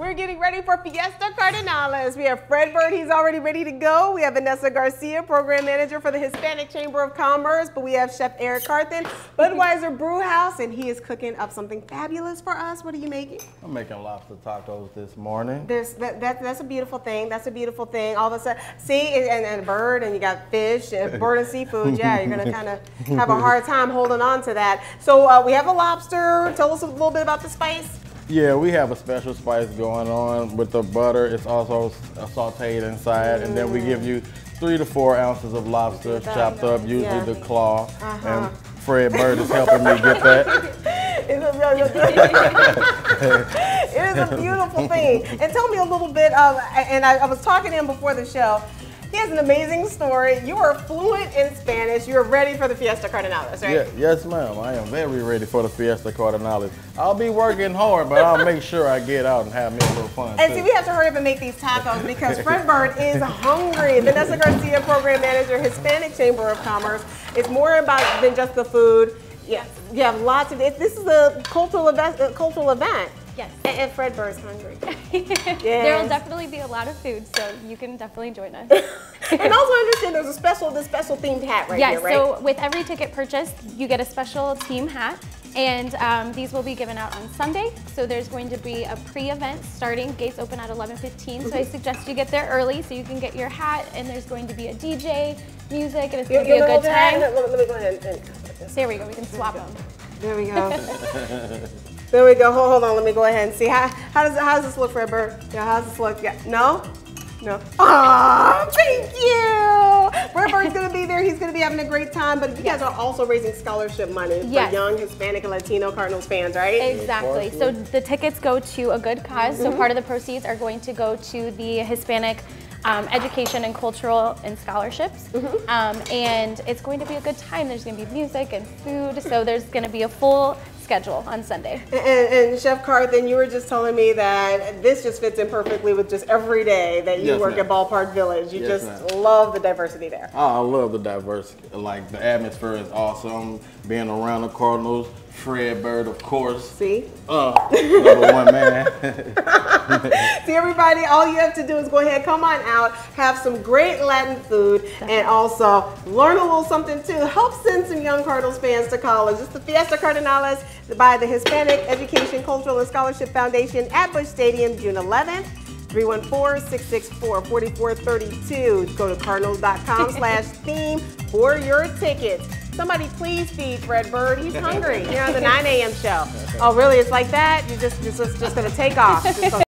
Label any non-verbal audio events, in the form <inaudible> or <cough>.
We're getting ready for Fiesta Cardenales. We have Fred Bird, he's already ready to go. We have Vanessa Garcia, Program Manager for the Hispanic Chamber of Commerce, but we have Chef Eric Carthen, <laughs> Budweiser Brew House, and he is cooking up something fabulous for us. What are you making? I'm making lobster tacos this morning. There's, that, that, that's a beautiful thing. That's a beautiful thing. All of a sudden, see, and, and bird, and you got fish, and <laughs> bird and seafood. Yeah, you're gonna kind of <laughs> have a hard time holding on to that. So uh, we have a lobster. Tell us a little bit about the spice. Yeah, we have a special spice going on with the butter. It's also sauteed inside, mm. and then we give you three to four ounces of lobster chopped up, usually yeah. the claw. Uh -huh. And Fred Bird is helping me get that. <laughs> <laughs> it is a beautiful thing. And tell me a little bit of, and I, I was talking to him before the show. He has an amazing story. You are fluent in Spanish. You're ready for the Fiesta Cardenales, right? Yeah, yes, ma'am. I am very ready for the Fiesta Cardenales. I'll be working hard, but I'll make sure I get out and have me a little fun. And too. see, we have to hurry up and make these tacos because Fred Bird is hungry. Vanessa Garcia, Program Manager, Hispanic Chamber of Commerce. It's more about than just the food. Yes, you have lots of. This is a cultural event. A cultural event. Yes. And Fred Bird's hungry. <laughs> yes. There will definitely be a lot of food, so you can definitely join us. <laughs> and also understand there's a special, the special themed hat right yes, here, right? so with every ticket purchased, you get a special team hat. And um, these will be given out on Sunday. So there's going to be a pre-event starting. Gates open at 11:15. Mm -hmm. So I mm-hmm. suggest you get there early so you can get your hat. And there's going to be a DJ, music, and it's going to be a good time. Let me go ahead and. So here we go. We can swap them. <laughs> There we go. There we go. Hold, hold on. Let me go ahead and see. How, how does how does this look, Fred Bird? Yeah, how does this look? Yeah. No? No. Oh, thank you. Fred Bird's going to be there. He's going to be having a great time. But you yes. guys are also raising scholarship money yes. for young Hispanic and Latino Cardinals fans, right? Exactly. So the tickets go to a good cause. So mm -hmm. part of the proceeds are going to go to the Hispanic um, education and cultural and scholarships. Mm -hmm. um, and it's going to be a good time. There's going to be music and food. So there's going to be a full schedule on Sunday. And, and Chef Carthen, you were just telling me that this just fits in perfectly with just every day that you yes, work at Ballpark Village. You yes, just love the diversity there. Oh, I love the diversity. Like the atmosphere is awesome. Being around the Cardinals, Fred Bird, of course. See? Uh, number one man. <laughs> <laughs> See, everybody, all you have to do is go ahead, come on out, have some great Latin food, and also learn a little something too. Help send some young Cardinals fans to college. It's the Fiesta Cardenales by the Hispanic Education, Cultural, and Scholarship Foundation at Busch Stadium, June 11th. 314-664-4432. Go to cardinals.com <laughs> slash theme for your tickets. Somebody please feed Fred Bird. He's hungry here on the 9 a.m. show. <laughs> Oh, really? It's like that? You're just, just, just going to take off.